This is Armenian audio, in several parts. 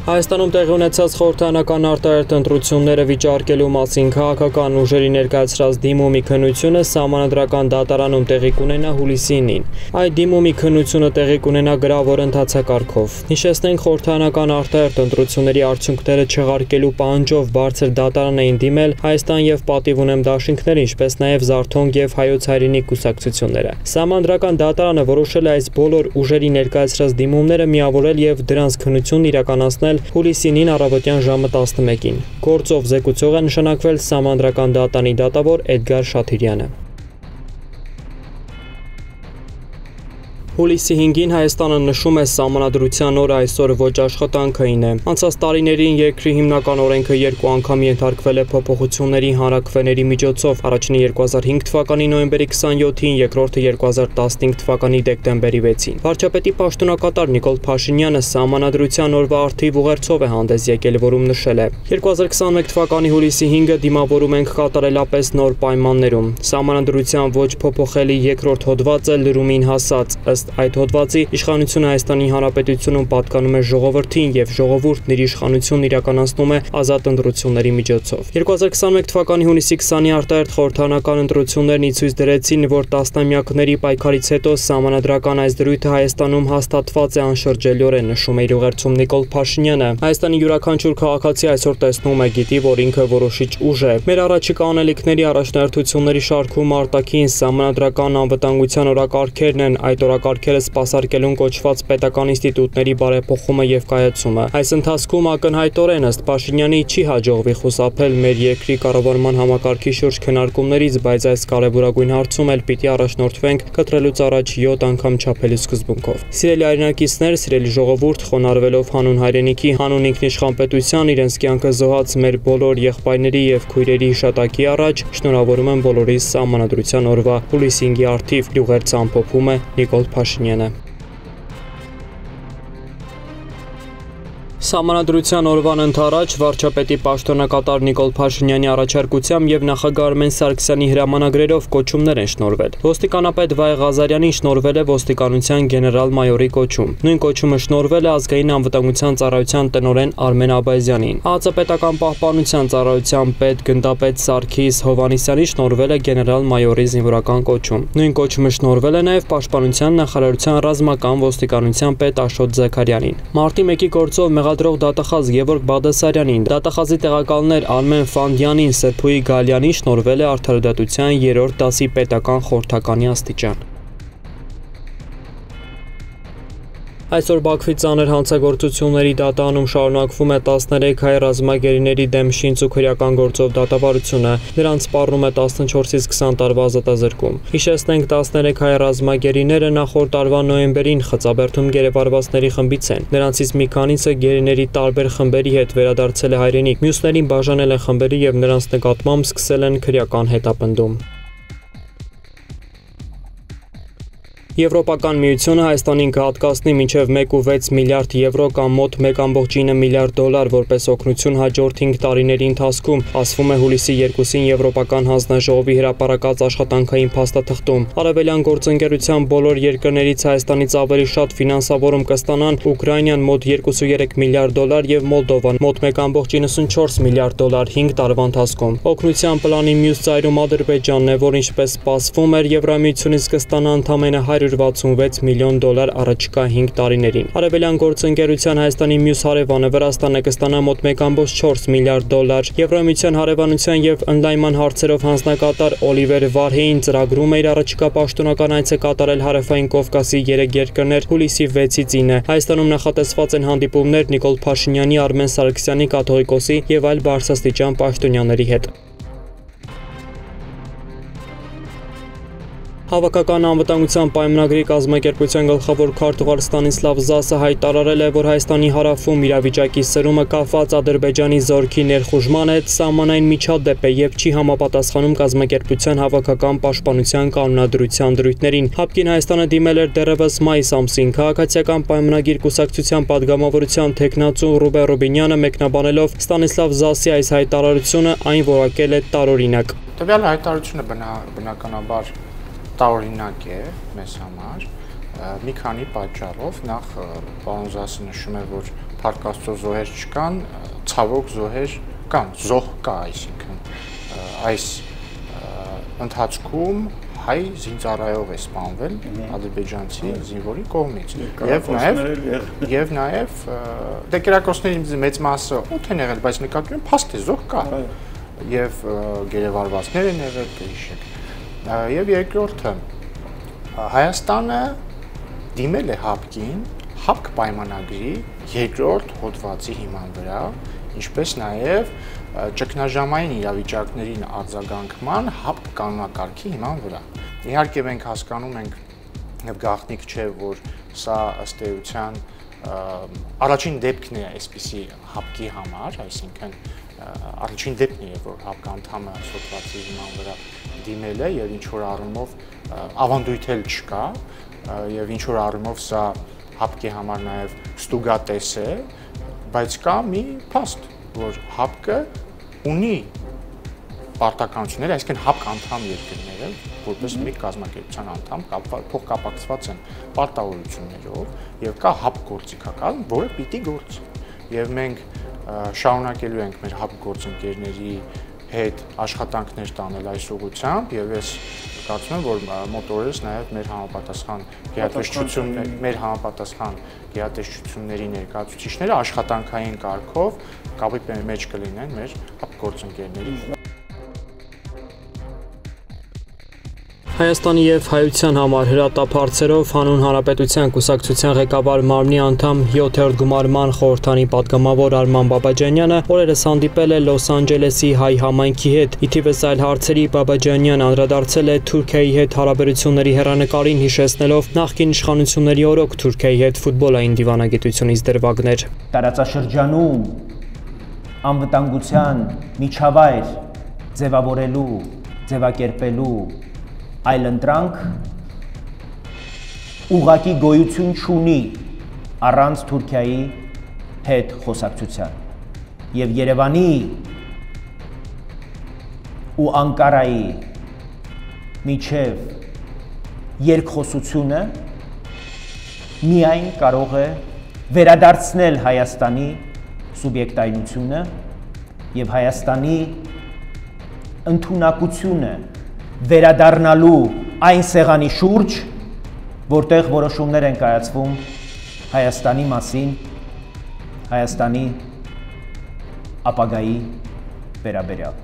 Հայաստանում տեղի ունեցած խորհրդանական արտահերտ ընտրությունները վիճարկելու մասին քաղաքական ուժերի ներկայացրած դիմումի քննությունը սահմանադրական դատարանում տեղի կունենա հուլիսի 9-ին։ Այդ դիմումի քննությունը տեղի կունենա գրավոր ընթացակարգով։ Հիշեցնենք խորհրդանական արտահերտ ընտրությունների արդյունքները չեղարկելու պահանջով բարձր դատարան էին դիմել Հայաստան եւ Պատիվ ունեմ դաշինքները, ինչպես նաեւ Զարթոնք եւ Հայոց հայրենիք կուսակցությունները։ Սահմանադրական դատարանը որոշել է այս բոլոր ուժերի ներկայացրած դիմումները միավորել եւ դրանց քննությունն իրականացնել հուլիսի 9 առավոտյան ժամը 11-ին։ Գործով զեկուցող է նշանակվել Սամանդրական դատանի դատավոր Էդգար Շաթիրյանը։ Հուլիսի 5-ին Հայաստանը նշում է Սահմանադրության օրը այսօր ոչ աշխատանքային է։ Անցած տարիներին երկրի հիմնական օրենքը երկու անգամ ենթարկվել է փոփոխությունների հանրակրվեների միջոցով։ Առաջինը 2005 թվականի նոյեմբերի 27-ին, երկրորդը 2015 թվականի դեկտեմբերի 6-ին։ Վարչապետի պաշտոնակատար Նիկոլ Փաշինյանը Սահմանադրության օրվա արդիվ ուղերձով է հանդես եկել, որում նշել է. 2021 թվականի հուլիսի 5-ը դիմավորում ենք կատարելապես նոր պայմաններում։ Սահմանադրության ոչ փոփոխելի երկրորդ հոդվածը լրումին հասած ըստ այդ հոդվածի իշխանությունը Հայաստանի Հանրապետությունում պատկանում է ժողովրդին եւ ժողովուրդն իր իշխանությունն իրականացնում է ազատ ընտրությունների միջոցով։ 2021 թվականի հունիսի 20-ի արտահերթ խորհրդանական ընտրություններն ի ցույց դրեցին, որ տասնամյակների պայքարից հետո համանadrական այս դրույթը Հայաստանում հաստատված է անշրջելիորեն, նշում է իր ուղերձում Նիկոլ Փաշինյանը։ Հայաստանի յուրաքանչյուր քաղաքացի այսօր տեսնում է գիտի, որ ինքը որոշիչ ուժ է։ Մեր առաջիկա անելիքների առաջնահերթությունների շարքում արտաքին համանadrական անվտանգության օրակարգերն են այդ օրակարգ արգելքը սպասարկելուն կոչված պետական ինստիտուտների բարեփոխումը եւ կայացումը։ Այս ընթացքում ակնհայտորեն ըստ Փաշինյանի չի հաջողվի խուսափել մեր երկրի կառավարման համակարգի շուրջ քննարկումներից, բայց այս կարևորագույն հարցում էլ պիտի առաջնորդվենք կտրելուց առաջ 7 անգամ չափելի սկզբունքով։ Սիրելի այրենակիցներ, սիրելի ժողովուրդ, խոնարհվելով հանուն հայրենիքի, հանուն ինքնիշխան պետության իրենց կյանքը զոհած մեր բոլոր եղբայրների եւ քույրերի հիշատակի առաջ շնորհավորում եմ բոլորիս սահմանադրության օրվա հուլիսի 5-ի արդիվ յուղերց ամփոփում է Նիկոլ Փաշինյանը Փաշինյանը Սահմանադրության օրվան ընթരാճ վարչապետի պաշտոնակատար Նիկոլ Փաշինյանի առաջարկությամբ եւ նախագահ Արմեն Սարգսյանի հրամանագրերով կոչումներ են շնորվել։ Ոստիկանապետ Վայ Ղազարյանին շնորվել է ոստիկանության գեներալ-մայորի կոչում։ Նույն կոչումը շնորվել է ազգային անվտանգության ծառայության տնօրեն Արմեն Աբազյանին։ ԱԱԾ պետական պահպանության ծառայության պետ գնդապետ Սարգիս Հովանիսյանին շնորվել է գեներալ-մայորի զինվորական կոչում։ Նույն կոչումը շնորվել է նաեւ պաշտպանության նախարարության ռազմական ոստիկանության պետ Աշոտ Զաքարյանին։ Մարտի 1-ի գործով մեղա բացատրող դատախազ Գևորգ Բադասարյանին, դատախազի տեղակալներ Արմեն Ֆանդյանին, Սրփուի Գալյանին շնորվել է արդարադատության 3-րդ դասի պետական խորհրդականի աստիճան։ Այսօր Բաքվի ծանր հանցագործությունների դատանում շարունակվում է 13 հայ ռազմագերիների դեմ շինց ու քրեական գործով դատավարությունը։ Նրանց սպառնում է 14-ից 20 տարվա ազատազրկում։ Հիշեցնենք 13 հայ ռազմագերիները նախորդ տարվա նոյեմբերին Խծաբերդում գերեվարվածների խմբից են։ Նրանցից մի քանիսը գերիների տարբեր խմբերի հետ վերադարձել է հայրենիք, մյուսներին բաժանել են խմբերի եւ նրանց նկատմամբ սկսել են քրեական հետապնդում։ Եվրոպական միությունը Հայաստանին կհատկացնի մինչև 1.6 միլիարդ եվրո կամ մոտ 1.9 միլիարդ դոլար որպես օգնություն հաջորդ 5 տարիների ընթացքում, ասվում է հուլիսի 2-ին Եվրոպական հանձնաժողովի հրապարակած աշխատանքային փաստաթղթում։ Արևելյան գործընկերության բոլոր երկրներից Հայաստանից ավելի շատ ֆինանսավորում կստանան Ուկրաինան մոտ 2.3 միլիարդ դոլար եւ Մոլդովան մոտ 1.94 միլիարդ դոլար 5 տարվա ընթացքում։ Օգնության պլանի մյուս ծայրում Ադրբեջանն է, որ ինչպես սպասվում էր Եվրամիությունից կստանա ընդամենը 100 166 միլիոն դոլար առաջիկա 5 տարիներին։ Արևելյան գործընկերության Հայաստանի մյուս հարևանը Վրաստանը կստանա մոտ 1.4 միլիարդ դոլար։ Եվրամիության հարևանության եւ ընդլայնման հարցերով հանձնակատար Օլիվեր Վարհեին ծրագրում է իր առաջիկա պաշտոնական այցը կատարել Հարավային Կովկասի 3 երկրներ հուլիսի 6-ից 9։ Հայաստանում նախատեսված են հանդիպումներ Նիկոլ Փաշինյանի, Արմեն Սարգսյանի, կաթողիկոսի եւ այլ բարձրաստիճան պաշտոնյաների հետ։ Հավաքական անվտանգության պայմանագրի կազմակերպության գլխավոր քարտուղար Ստանիսլավ Զասը հայտարարել է, որ Հայաստանի հարավում իրավիճակի սրումը կապված Ադրբեջանի զորքի ներխուժման հետ սահմանային միջադեպ է եւ չի համապատասխանում կազմակերպության հավաքական պաշտպանության կանոնադրության դրույթներին։ Հապկին Հայաստանը դիմել էր դեռևս մայիս ամսին քաղաքացիական պայմանագիր կուսակցության падգամավորության տեխնացու Ռուբե Ռոբինյանը մեկնաբանելով Ստանիսլավ Զասի այս հայտարարությունը այն որակել է տարօրինակ։ Տվյալ հայտարարությունը բնականաբար բնա տարօրինակ է մեզ համար մի քանի պատճառով նախ պարոն Զասը նշում է որ Փարքաստո զոհեր չկան, ցավոք զոհեր կան, զոհ կա, այսինքն այս ընթացքում հայ զինծառայող է սպանվել ադրբեջանցի զինվորի կողմից եւ նաեւ եւ նաեւ դե կերակրոցների մեծ մասը օդ են եղել բայց նկատում եմ փաստ է զոհ կա եւ գերեվարվածներ են եղել կհիշեք եւ երկրորդը Հայաստանը դիմել է հապկին հապկ պայմանագրի երկրորդ հոդվածի հիման վրա ինչպես նաեւ ճգնաժամային իրավիճակներին արձագանքման հապ կանոնակարգի հիման վրա։ Իհարկե մենք հասկանում ենք եւ գաղտնիք չէ, որ սա ըստ էության առաջին դեպքն է այսպիսի հապկի համար, այսինքն առաջին դեպքն է, որ հապկ անդամը սոցիալացի հիման վրա դիմել է եւ ինչ որ առումով ավանդույթ էլ չկա եւ ինչ որ առումով սա հապկի համար նաեւ ստուգատես է, բայց կա մի փաստ որ ՀԱՊԿ-ը ունի պարտականություններ, այսինքն ՀԱՊԿ անդամ երկրները, որպես մի կազմակերպության անդամ, փոխկապակցված են պարտավորություններով եւ կա ՀԱՊԿ գործիքական, որը պիտի գործի։ Եվ մենք շարունակելու ենք մեր ՀԱՊԿ գործընկերների հետ աշխատանքներ տանել այս ուղղությամբ եւ ես կարծում եմ, որ մոտորես նաև մեր համապատասխան գերատեսչություններ, մեր համապատասխան գերատեսչությունների ներկայացուցիչները աշխատանքային կարգով կապի մեջ կլինեն մեր գործընկերների Հայաստանի եւ հայության համար հրատապարծերով հանուն հանրապետության կուսակցության ղեկավար Մարմնի անդամ 7-րդ գումարման խորհրդանի падգամավոր Արման Բաբաջանյանը օրերս հանդիպել է Լոս Անջելեսի հայ համայնքի հետ։ Իթիվս այլ հարցերի Բաբաջանյան անդրադարձել է Թուրքիայի հետ հարաբերությունների հերանեկարին հիշեցնելով նախկին իշխանությունների օրոք Թուրքիայի հետ ֆուտբոլային դիվանագիտությունից դրվագներ։ Տարածաշրջանում անվտանգության միջավայր ձևավորելու, ձևակերպելու այլ ընտրանք ուղակի գոյություն չունի առանց Թուրքիայի հետ խոսակցության։ Եվ Երևանի ու Անկարայի միջև երկխոսությունը միայն կարող է վերադարձնել Հայաստանի սուբյեկտայնությունը եւ Հայաստանի ընտունակությունը վերադառնալու այն սեղանի շուրջ, որտեղ որոշումներ են կայացվում Հայաստանի մասին, Հայաստանի ապագայի վերաբերյալ։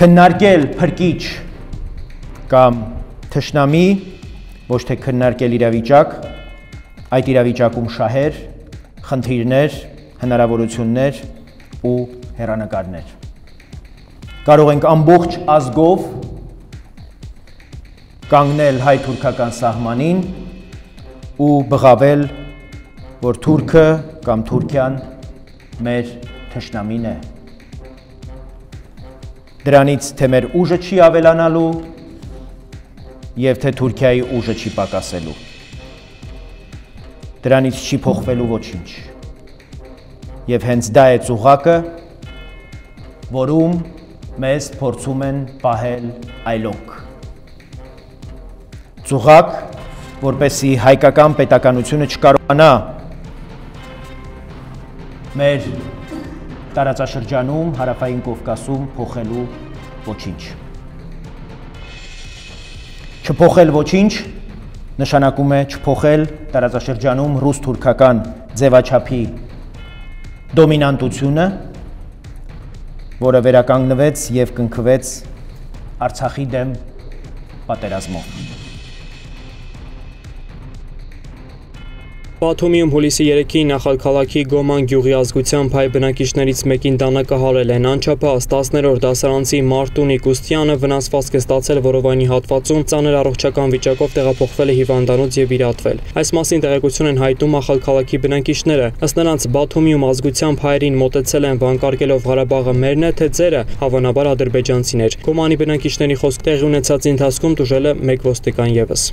Քննարկել փրկիչ կամ թշնամի, ոչ թե քննարկել իրավիճակ, այդ իրավիճակում շահեր, խնդիրներ, հնարավորություններ ու հերանեկարներ կարող ենք ամբողջ ազգով կանգնել հայ-թուրքական սահմանին ու բղավել, որ Թուրքը կամ Թուրքիան մեր թշնամին է։ Դրանից թե մեր ուժը չի ավելանալու եւ թե Թուրքիայի ուժը չի պակասելու։ Դրանից չի փոխվելու ոչինչ։ Եվ հենց դա է ծուղակը, որում մեզ փորձում են պահել այլոնք։ Ծուղակ, որպեսի հայկական պետականությունը չկարողանա մեր տարածաշրջանում հարավային Կովկասում փոխելու ոչինչ։ Չփոխել ոչինչ նշանակում է չփոխել տարածաշրջանում ռուս-թուրքական ձևաչափի դոմինանտությունը որը վերականգնվեց եւ կնքվեց Արցախի դեմ պատերազմով։ Բաթումիում հուլիսի 3-ին նախալքալաքի Գոման գյուղի ազգությամբ հայ բնակիչներից մեկին տանակը հարել են անչափահաս 10-րդ դասարանցի Մարտունի Կուստյանը վնասվածք է ստացել որովայնի հատվածում, ծանր առողջական վիճակով տեղափոխվել է հիվանդանոց եւ իրատվել։ Այս մասին տեղեկություն են հայտնում նախալքալաքի բնակիչները։ Ըստ նրանց Բաթումիում ազգությամբ հայերին մոտեցել են վանկարկելով Ղարաբաղը մերն է թե ձերը, հավանաբար ադրբեջանցիներ։ Գոմանի բնակիչների խոսք տեղի ունեցած ընթացքում դժել է մեկ ոստիկան եւս։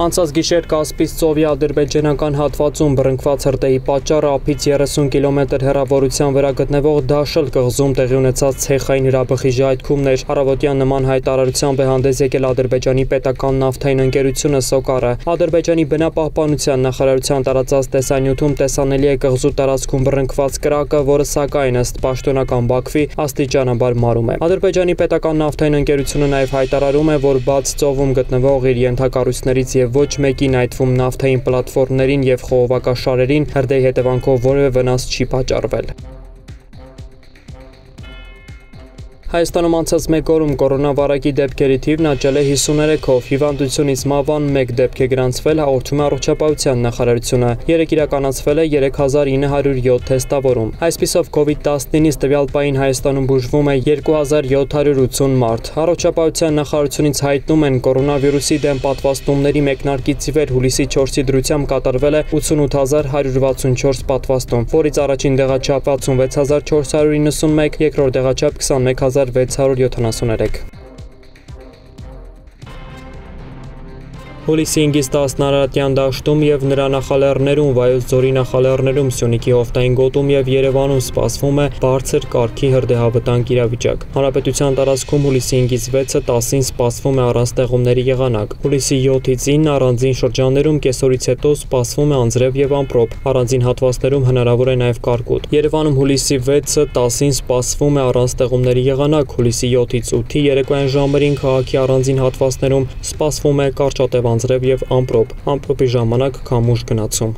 Անցած գիշեր Կասպից ծովի ադրբեջանական հատվածում բռնկված հրդեհի պատճառը ափից 30 կիլոմետր հեռավորության վրա գտնվող Դաշլ կղզում տեղի ունեցած ցեխային հրաբխի ժայթքումն էր։ Առավոտյան նման հայտարարությամբ է հանդես եկել Ադրբեջանի պետական նավթային ընկերությունը Սոկարը։ Ադրբեջանի բնապահպանության նախարարության տարածած տեսանյութում տեսանելի է կղզու տարածքում բռնկված կրակը, որը սակայն ըստ պաշտոնական Բաքվի աստիճանաբար մարում է։ Ադրբեջանի պետական նավթային ընկերությունը նաև հայտարարում է, որ բաց ծովում գտնվող իր ենթակառույցներից եւ ոչ մեկին այդ թվում նավթային պլատֆորմներին եւ խողովակաշարերին հրդեհի հետևանքով որևէ վնաս չի պատճառվել։ Հայաստանում անցած մեկ օրում կորոնավարակի դեպքերի թիվն աճել է 53-ով, հիվանդությունից մավան 1 դեպք է գրանցվել, հաղորդում է առողջապահության նախարարությունը։ Երեք իրականացվել է 3907 թեստավորում։ Այսպիսով COVID-19-ից տվյալ պահին Հայաստանում բուժվում է 2780 մարդ։ Առողջապահության նախարարությունից հայտնում են կորոնավիրուսի դեմ պատվաստումների մեկնարկից ի վեր հուլիսի 4-ի դրությամբ կատարվել է 88164 պատվաստում, որից առաջին դեղաչափ 66491, երկրորդ դեղաչափ 21000 1673 Հուլիսի 5-ից 10 Նարատյան դաշտում եւ նրա նախալեռներում, Վայոց ձորի նախալեռներում, Սյունիքի հովտային գոտում եւ Երևանում սպասվում է բարձր կարգի հրդեհավտանգ իրավիճակ։ Հանրապետության տարածքում հուլիսի 5-ից 6-ը 10-ին սպասվում է առանց տեղումների եղանակ։ Հուլիսի 7-ից 9 առանձին շրջաններում կեսօրից հետո սպասվում է անձրև եւ ամպրոպ։ Առանձին հատվածներում հնարավոր է նաեւ կարկուտ։ Երևանում հուլիսի 6-ը 10-ին սպասվում է առանց տեղումների եղանակ։ Հուլիսի 7-ից 8-ի երեկոյան ժամերին քաղաքի առանձին հատվածներում սպասվում է կարճատև անձրև եւ ամպրոպ։ Ամպրոպի ժամանակ քամուշ գնացում։